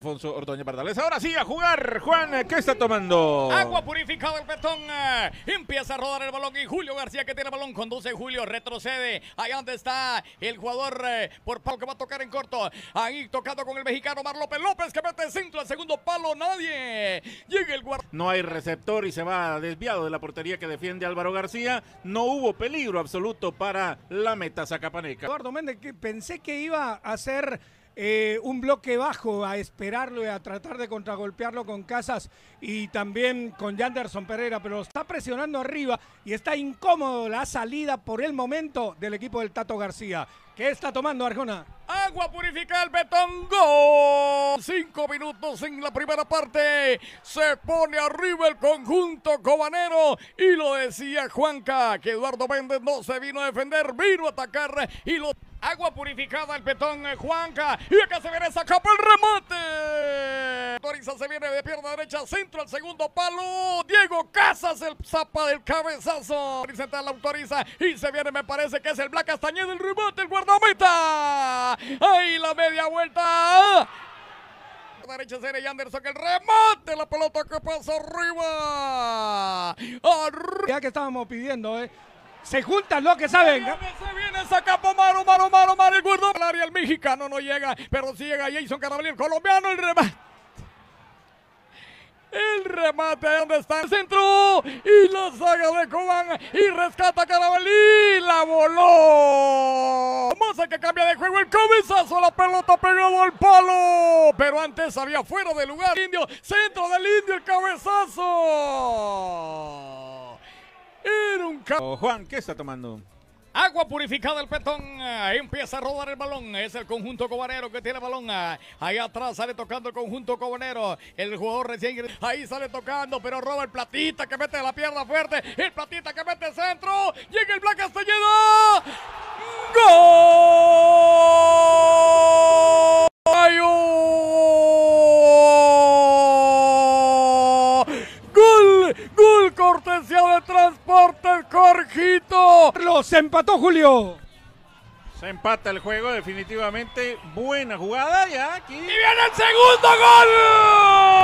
Alfonso Ordóñez Bardales. Ahora sí, a jugar. Juan, ¿qué está tomando? Agua purificada el betón. eh, Empieza a rodar el balón y Julio García que tiene el balón. Conduce Julio, retrocede. Ahí donde está el jugador eh, por palo que va a tocar en corto. Ahí tocando con el mexicano Mar López. López que mete centro al segundo palo. Nadie. Llega el guardia. No hay receptor y se va desviado de la portería que defiende Álvaro García. No hubo peligro absoluto para la meta Zacapaneca. Eduardo Méndez, que pensé que iba a hacer eh, un bloque bajo, a esperarlo y a tratar de contragolpearlo con Casas y también con Yanderson Pereira, pero está presionando arriba y está incómodo la salida por el momento del equipo del Tato García. ¿Qué está tomando Arjona? Agua purificada el betón. Gol. Cinco minutos en la primera parte. Se pone arriba el conjunto cobanero. Y lo decía Juanca, que Eduardo Méndez no se vino a defender, vino a atacar. Y lo. Agua purificada el betón, eh, Juanca. Y acá se viene, saca el remate. Autoriza se viene de pierna derecha, centro al segundo palo. Diego Casas, el zapa del cabezazo. Presenta la autoriza y se viene, me parece que es el Black Castañeda, el remate, el guardameta. Ahí la media vuelta. Derecha serie y Anderson, el remate, la pelota que pasa arriba. Arriba. Ya que estábamos pidiendo, ¿eh? Se juntan los que saben. Se viene, saca Pomaro, Maro, Maro, Maro, el guardo. El área, el mexicano no llega, pero sí llega Jason Carabalí, el colombiano, el remate. El remate, ¿dónde está el centro? Y la saga de Cobán y rescata a Carabalí, la voló. Moza que cambia de juego el cabezazo, la pelota pegado al palo. Pero antes había fuera de lugar. Indio, centro del indio, el cabezazo. Era un ca- Oh, Juan, ¿qué está tomando? Agua purificada el petón. ah, Empieza a rodar el balón. Es el conjunto cobanero que tiene el balón. ah, Ahí atrás sale tocando el conjunto cobanero. El jugador recién. Ahí sale tocando, pero roba el platita que mete la pierna fuerte. El platita que mete centro. Llega el Black Castañeda. ¡Gol! ¡Gol! ¡Gol! Cortesía de Transportes Jorgito. Los empató Julio. Se empata el juego, definitivamente. Buena jugada ya aquí. ¡Y viene el segundo gol!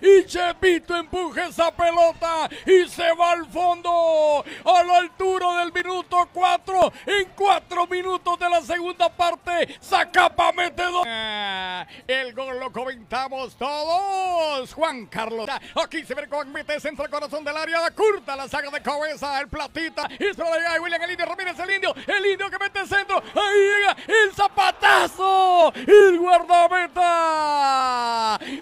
Y Chepito empuja esa pelota y se va al fondo a la altura del minuto 4 en 4 minutos de la segunda parte Zacapa mete dos. Ah, El gol lo comentamos todos Juan Carlos aquí se ve con mete centro corazón del área curta la saga de cabeza el platita y se llega William el Indio Ramírez el Indio el Indio que mete centro ahí llega el zapatazo el guardameta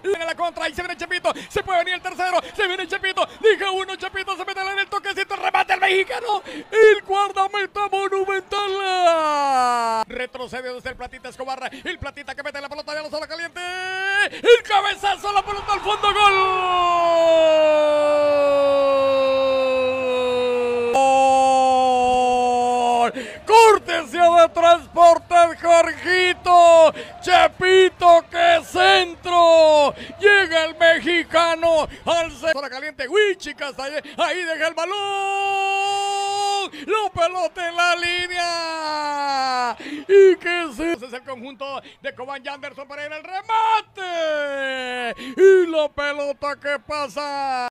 viene la contra y se viene Chepito. Se puede venir el tercero se viene Chepito. Deja uno Chepito se mete en el toquecito remate el mexicano. El guardameta monumental. Retrocede desde el platita Escobar el platita que mete la pelota de la sala caliente. El cabezazo la pelota al fondo gol. Cortesía de transportes Jorgito Chepito que centro. Llega el mexicano al centro. Caliente hasta ahí, ahí deja el balón. La pelota en la línea. Y que se es el conjunto de Cobán Yanderson para el remate. Y la pelota que pasa